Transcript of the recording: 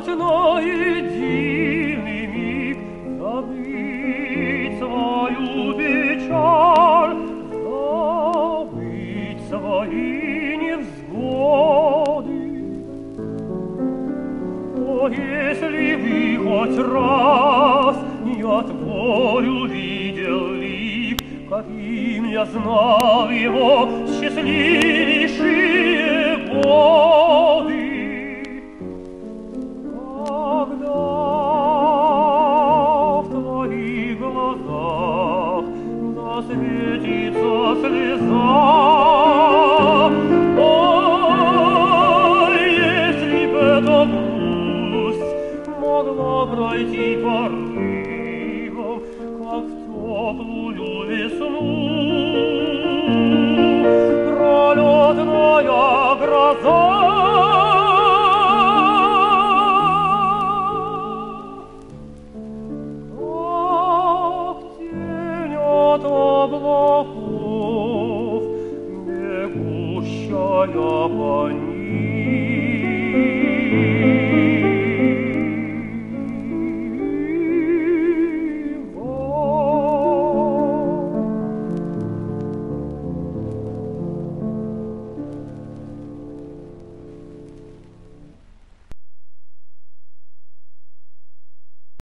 хоть на единый миг забыть свою печаль, забыть свои невзгоды. О, если бы хоть раз я твой увидел лик, каким я знал его счастливейшие годы. засветится слеза, Ой, если б эта грусть могла пройти порывом, как в теплую весну, облаков, бегущая по ним.